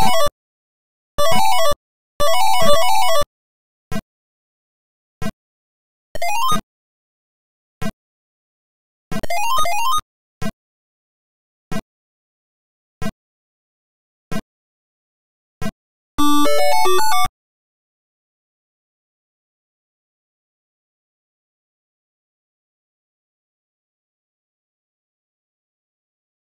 you